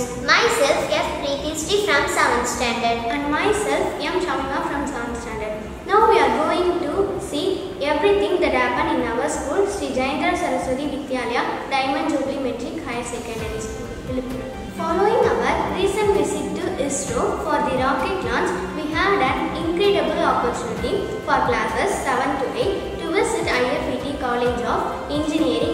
Myself, Myself, F.P. Kinsty from 7th standard. And myself, M. Shamima from 7th standard. Now we are going to see everything that happened in our school, Sri Jayendra Saraswati Vidyalaya, Diamond Jubilee Metric Higher Secondary School, Following our recent visit to ISRO for the rocket launch, we had an incredible opportunity for classes 7 to 8 to visit IFET College of Engineering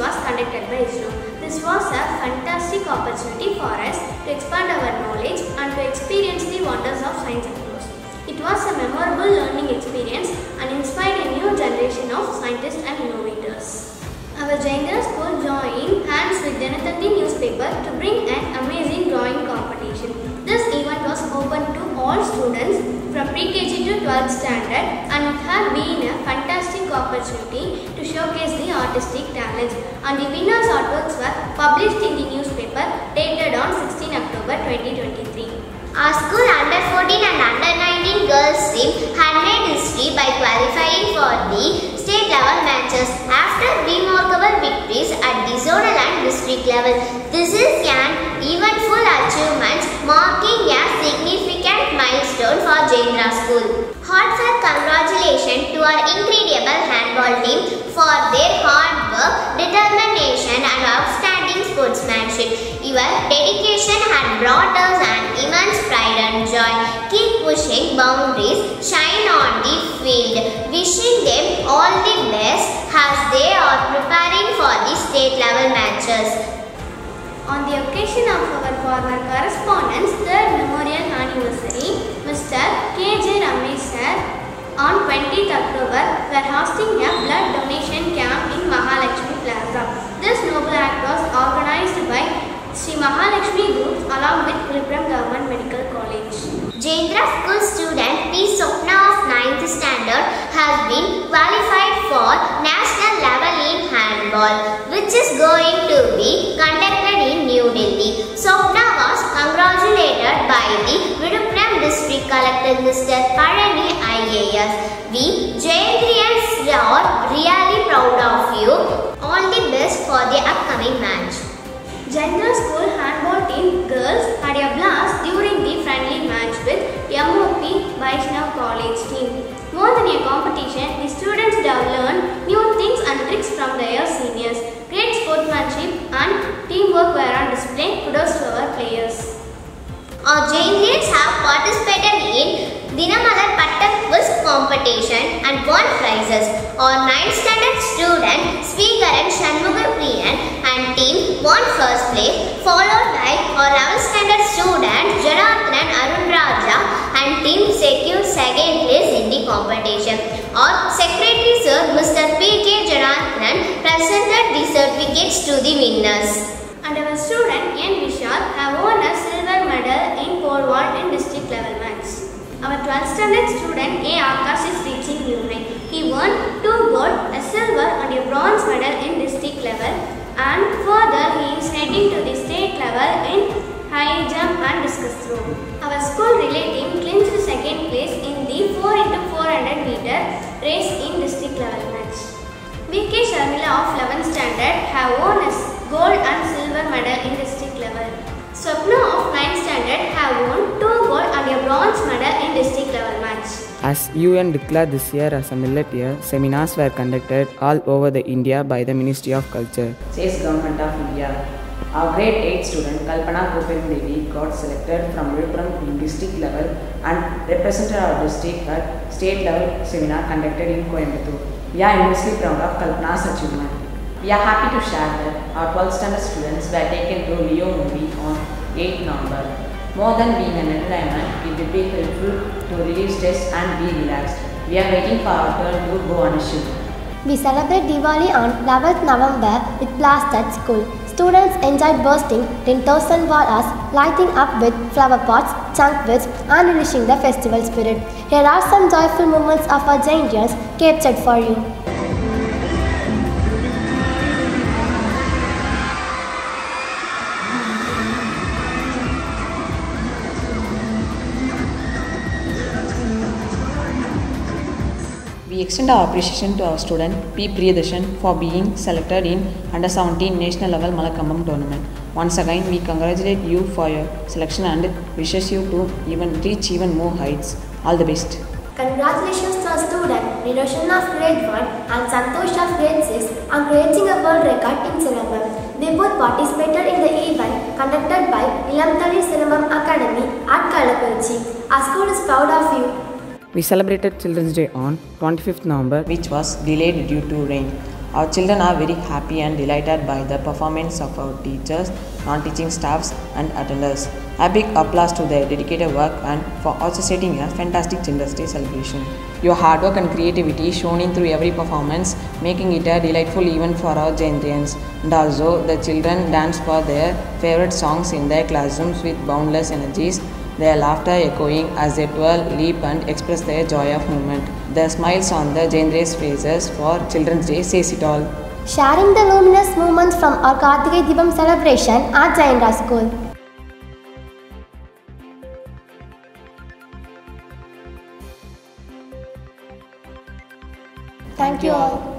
was conducted by ISRO. This was a fantastic opportunity for us to expand our knowledge and to experience the wonders of science and close. It was a memorable learning experience and inspired a new generation of scientists and innovators. Our Jayendra school joined hands with Janatati newspaper to bring an amazing drawing competition. This event was open to all students from pre-KG to 12th standard and it had been a fantastic opportunity to showcase the artistic talents and the winners artworks were published in the newspaper dated on 16 October 2023. Our school under 14 and under 19 girls team had made history by qualifying for the state level matches after remarkable victories at the zonal and district level. This is an eventful achievement marking a significant milestone for Jayendra School. Heartfelt congratulations to our team for their hard work, determination and outstanding sportsmanship. Your dedication had brought us an immense pride and joy. Keep pushing boundaries, shine on the field. Wishing them all the best as they are preparing for the state level matches. On the occasion of our former correspondent's 20th October were hosting a blood donation camp in Mahalakshmi Plaza. This noble act was organized by Sri Mahalakshmi Group along with Viluppuram Government Medical College. Jayendra School student P. Sopna of 9th standard has been qualified for national level in handball which is going to be conducted in New Delhi. Sopna was congratulated by the district collector Mr. Palani IAS. We Jayendrians are really proud of you. All the best for the upcoming match. General School handball team girls had a blast during the friendly match with MOP Vaishnav College team. More than a competition, participated in Dinamalar Pattam quiz competition and won prizes. Our 9th standard student Sweekaran Shanmugapriyan and team won first place followed by our 11th standard student Janathan Arun Raja and team secured second place in the competition. Our secretary sir Mr. P.K. Janathan presented the certificates to the winners. And our student N. Vishal have won a silver medal in pole vault in district level match. Our 12th standard student A. Akash is reaching new height. He won two gold, a silver and a bronze medal in district level and further he is heading to the state level in high jump and discus throw. Our school relay team clinched second place in the 4 into 400 meter race in district level match. VK Sharmila of 11th standard have won a gold and silver medal in district level. Swapna of 9th standard have won two gold and a bronze medal in district level match. As UN declared this year as a millet year, seminars were conducted all over the India by the Ministry of Culture. says Government of India. Our grade 8 student Kalpana Gopen Devi got selected from Viluppuram in district level and represented our district at state level seminar conducted in Coimbatore. We are immensely proud of Kalpana's achievement. We are happy to share that our 12th standard students were taken to Leo movie on 8 November. More than being an entertainment, it will be helpful to relieve stress and be relaxed. We are waiting for our turn to go on a shoot. We celebrate Diwali on 11th November with blast at school. Students enjoyed bursting 10,000 varas, lighting up with flower pots, chunk wits, and unleashing the festival spirit. Here are some joyful moments of our Jayendrians captured for you. We extend our appreciation to our student P. Priyadarshan for being selected in Under 17 National Level Malakambam Tournament. Once again, we congratulate you for your selection and wishes you to even reach even more heights. All the best. Congratulations to our student Niroshan of grade 1 and Santosh of grade 6 on creating a world record in Silambam. They both participated in the event conducted by Ilamthali Silambam Academy at Kallakurichi. Our school is proud of you. We celebrated Children's Day on 25th November which was delayed due to rain. Our children are very happy and delighted by the performance of our teachers, non-teaching staffs and attenders. A big applause to their dedicated work and for orchestrating a fantastic Children's Day celebration. Your hard work and creativity shown in through every performance, making it a delightful event for our Jayendrians. And also, the children danced for their favorite songs in their classrooms with boundless energies their laughter echoing as they twirl, leap and express their joy of movement. The smiles on the Jayendra's faces for Children's Day says it all. Sharing the luminous moments from our Karthigai Deepam celebration at Jaindra School. Thank you all.